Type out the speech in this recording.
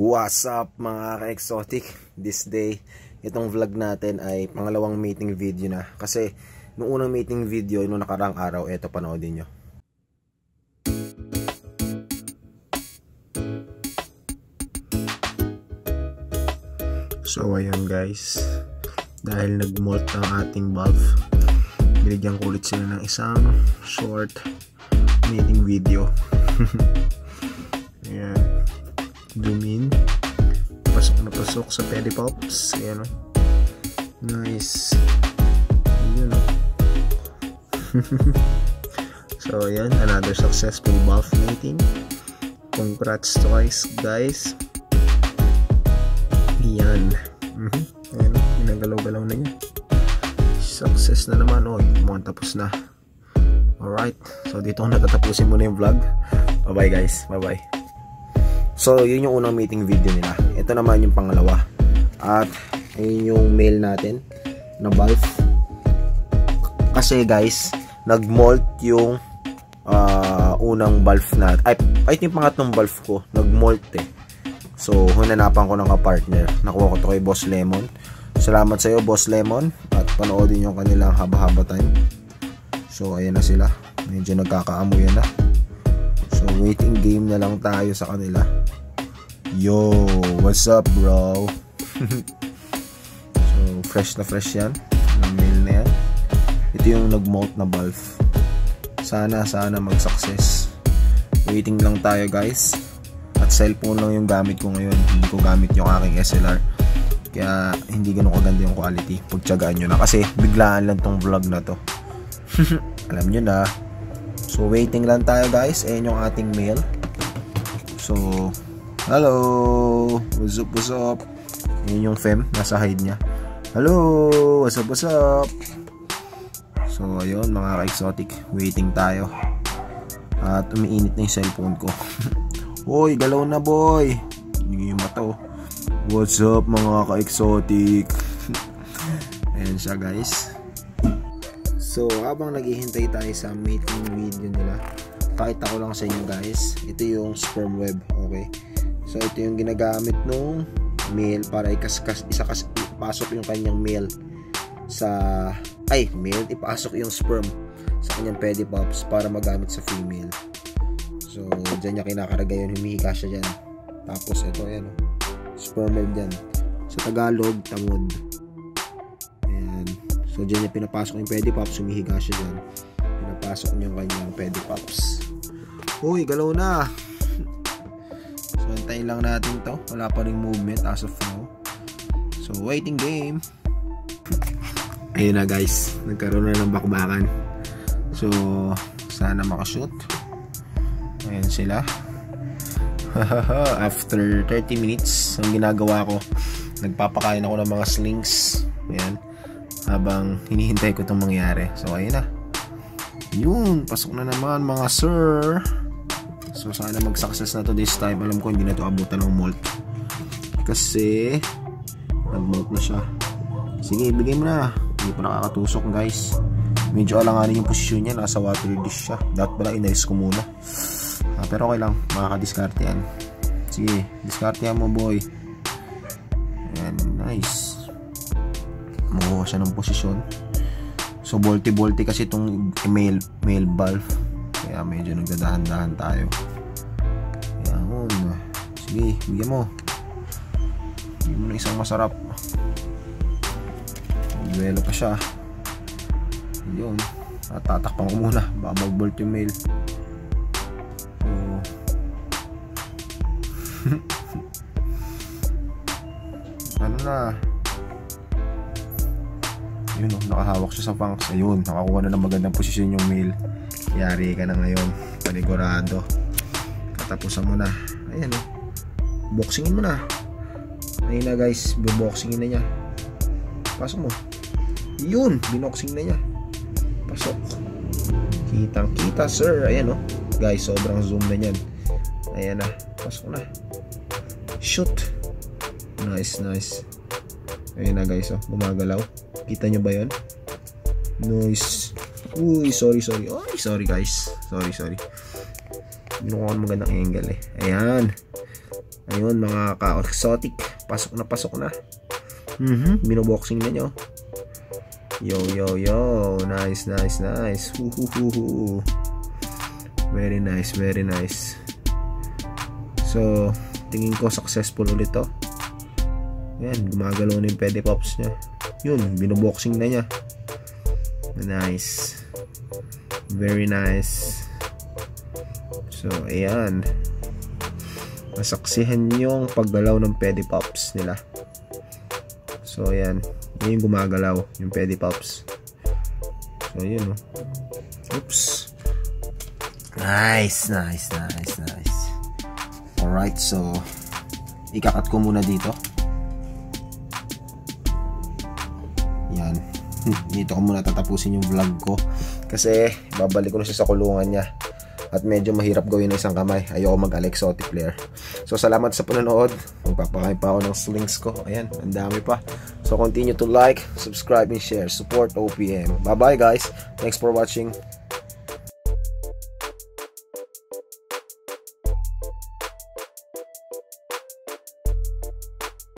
What's up mga ka-exotic? This day, itong vlog natin ay pangalawang meeting video na. Kasi, nung unang meeting video, nung nakarang araw, eto panoodin nyo. So, ayan guys. Dahil nag-molt ang ating valve, binigyan ko ulit sila ng isang short meeting video. ayan zoom pasok na pasok sa pedipops ayan o nice. Yun o so ayan another successful buff mating. Congrats twice guys. Yan mm -hmm. ayan o ginagalaw-galaw na niya. Success na naman. O mukhang tapos na. Alright. So dito ko natatapusin muna yung vlog. Bye bye guys. Bye bye So, yun yung unang meeting video nila. Ito naman yung pangalawa. At, yun yung mail natin na valve. Kasi guys, nag-molt yung uh, unang valve na ay, ay yung pangatlong valve ko. Nag-molt eh. So, hunanapan ko ng ka-partner. Nakuha ko to kay Boss Lemon. Salamat sa iyo, Boss Lemon. At panoodin yung kanilang haba-haba time. So, ayan na sila. Medyo nagkakaamuyan na. So, waiting game na lang tayo sa kanila. Yo, what's up bro? so, fresh na fresh yan. Ang mail na yan. Ito yung nag-mount na valve. Sana, sana mag-success. Waiting lang tayo guys. At cellphone lang yung gamit ko ngayon. Hindi ko gamit yung aking SLR. Kaya hindi ganun kaganda yung quality. Pagtsagaan nyo na. Kasi biglaan lang tong vlog na to. Alam nyo na. So, waiting lang tayo guys. Ayan yung ating mail. So, hello! What's up, what's up? Ayan yung fem. Nasa hide niya. Hello! What's up, what's up? So, ayun mga ka-exotic. Waiting tayo. At umiinit na yung cellphone ko. Hoy, galaw na boy! Hindi yung mata oh. What's up mga ka-exotic? Ayan siya guys. So, habang naghihintay tayo sa meeting video nila, pakita ko lang sa inyo guys. Ito yung sperm web, okay? So, ito yung ginagamit nung male para ikaskas, isakas, ipasok yung kanyang male sa, ay, male, ipasok yung sperm sa kanyang pedipops para magamit sa female. So, dyan niya kinakarga yun, humihiga siya dyan. Tapos, ito, ayan, oh, sperm web dyan. Sa Tagalog, tamod. So, dyan niya pinapasok yung pedipops, sumihiga siya dyan. Pinapasok niya yung kanyang pedipops. Uy, galaw na! so, antayin lang natin to. Wala pa rin movement as of now. So, waiting game. Ayun na guys, nagkaroon na ng bakbakan. So, sana makashoot. Ayan sila. After 30 minutes, ang ginagawa ko, nagpapakain ako ng mga slings. Ayan habang hinihintay ko itong mangyari. So, ayun na. Yun, pasok na naman mga sir. So, sana mag-success na to this time. Alam ko hindi na to abutan ng molt. Kasi, nag-molt na siya. Sige, ibigay mo na. Hindi pa nakakatusok guys. Medyo alanganin yung posisyon niya. Nasa water dish siya. Dapat pala inalis ko muna. Ah, pero okay lang. Makakadiskarte yan. Sige, diskarte yan mo boy. Ayan, nice makuha siya ng posisyon. So bolty bolty kasi itong male, male valve. Kaya medyo nagdadahan-dahan tayo. Yan sige bigyan mo. Bigyan mo na isang masarap. Duelo pa siya. Yun tatakpan ko muna. Baka mag bolt yung male. So, ano na yun oh, nakahawak siya sa punks ayun nakakuha na ng magandang posisyon yung male yari ka na ngayon panigurado. Katapusan mo na. Ayan oh. Boxingin mo na. Ayun na guys. Buboxingin na niya. Pasok mo. Yun binoxing na niya. Pasok. Kitang kita sir. Ayan oh. Guys sobrang zoom na niyan. Ayan na. Pasok na. Shoot. Nice nice ayun na guys oh gumagalaw Kita nyo ba yun? Noise. Uy, sorry, sorry. Ay, sorry guys. Sorry, sorry. Binukuha ko magandang angle eh. Ayan. Ayun, mga ka-exotic. Pasok na, pasok na. Mhm, binoboxing na nyo. Yo, yo, yo. Nice, nice, nice. Huhuhuhu. Very nice, very nice. So, tingin ko successful ulit to. Yan, gumagalaw na yung pede pops niya. Yun, binoboxing na niya. Nice. Very nice. So, ayan masaksihan yung paggalaw ng pedipops nila so ayan yun yung gumagalaw yung pedipops so yun oh. oops nice nice nice nice alright so ikakat ko muna dito dito ko muna tatapusin yung vlog ko kasi babalik ko na siya sa kulungan niya at medyo mahirap gawin ng isang kamay. Ayoko mag-Alexotic player. So, salamat sa panonood. Magpapakain pa ako ng slings ko. Ayan, ang dami pa. So, continue to like, subscribe, and share. Support OPM. Bye-bye, guys. Thanks for watching.